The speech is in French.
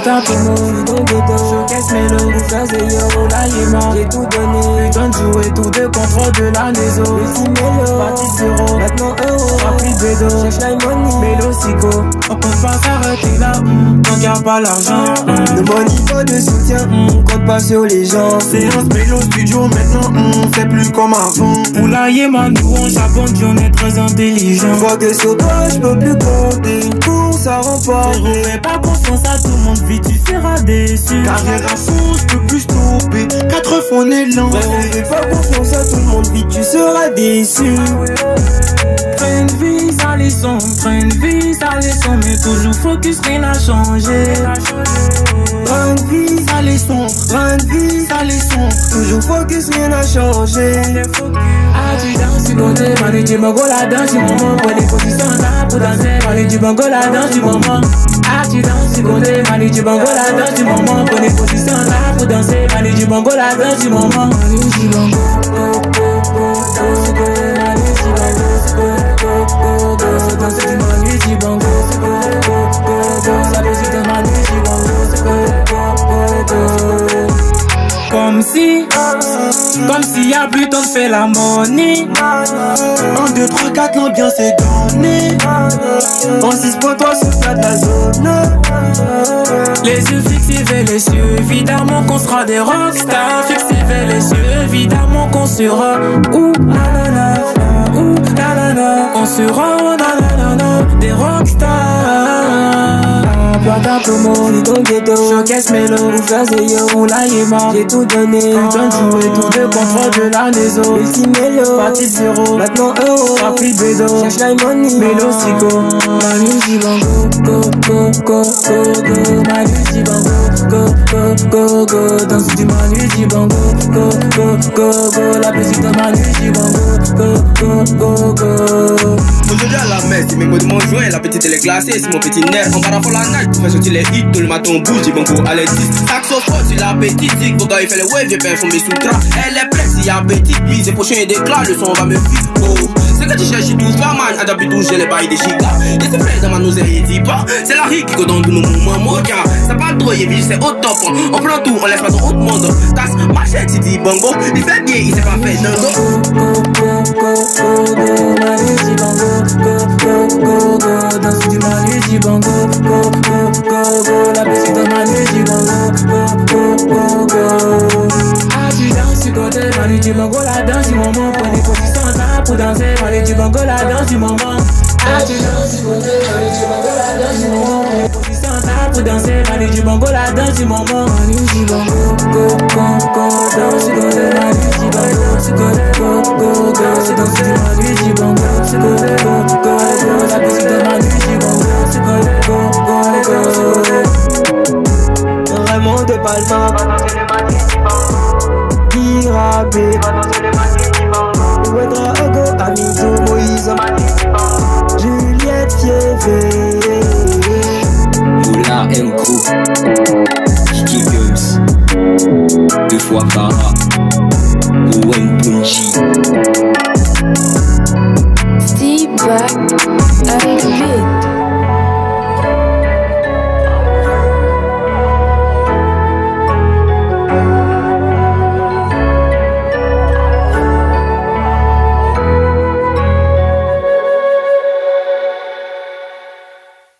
Pata Tomo, ton ghetto, showcase mélo, Oufaz et Yoro, là yéman J'ai tout donné, donne jouer tout de contrôle de la maison. Ici mélo, parti zéro, maintenant euro, rempli bédo Cherche la money, mélo sico On peut pas s'arrêter là, mm, qu'il a pas l'argent. Mm. Le bon niveau de soutien, mm, compte pas sur les gens. Séance mélo studio, maintenant. Mm, c'est plus comme avant. Pour la yéman, nous on charbonne, on est très intelligent. Je vois que sur toi je peux plus compter. Une course à remporter Fais pas confiance à tout le monde, vite tu seras déçu. Carrière à fond, je peux plus stopper. Quatre fois on est lent. Fais pas confiance à tout le monde, vite tu seras déçu. Prends une vie, ça les sons, prends une vie, ça les sons Mais toujours focus, rien n'a changé. Prends une vie, Ça les sons, prends une vie ça les sons Toujours focus, rien n'a changé. Ah tu danses, tu côté, manu du bongo la danse du moment Pour les positions là pour danser, manu du bongo la danse du moment Ah tu danses, tu côté, manu du bongo la danse du moment Pour les positions là pour danser, manu du bongo la danse du moment Manu du bongo, go, go, go, danse du côté, manu du bongo, go, go, go, go, danse du manu du bongo, go, go, go, go, la musique de manu du bongo, go, go, go, go comme si, comme s'il y a plus de faire la money. 1, 2, 3, 4, l'ambiance est donnée En 6.3 sur de la zone Les yeux fixés vers les cieux, évidemment qu'on sera des rockstars. Fixés vers les cieux, évidemment qu'on sera. Ouh, ouh, on sera, des rockstars. Ton ghetto, showcase mélo, Oufaz et Yoro, là yéman J'ai tout donné, jouer tout de contrôle de la maison Ici mélo, Parti zéro, maintenant euro rempli bédo Cherche la money, Mélo Sico, Manu Jibango, go, go, go, go, go, Manu Jibango, go, go, go, go, danse du Manu Jibango, go, go, go, go, la de Manu Jibango, go, go, go, go. Aujourd'hui à la messe, mes mots de mon joint La petite elle est glacée, c'est mon petit nerf On va la night pour faire sortir les hits Tout le matin on bouge, j'ai bon go à l'aide Saxophone, c'est la petite Zig, faut il fait les waves, j'ai bien fond mes sous-trans Elle est prête, s'il y a petite bise Et prochain déclare, le son va me filer oh. C'est que tu cherches tout toi man, à d'habitude toucher les bails des chicas Et c'est prêt dans ma nausée, dis pas C'est la rique qui donne tout le moment, moja Ça parle trop, il vit, c'est au top On prend tout, on laisse pas dans autre monde Casse, machette, il dit bongo Il fait bien, il sait pas faire dingo Jibango, go, go, go, go, la musique de Manu Jibango, go, go, go, go. Ah, tu danses du côté, Manu Jibango, la danse du moment, pour les positions pour danser, Manu Jibango, la danse du moment. Ah, tu danses du côté, Manu Jibango, la danse du moment, pour les positions là pour danser, Manu Jibango, la danse du moment. Go, go, go, fois para Wenpunji Steve Back avec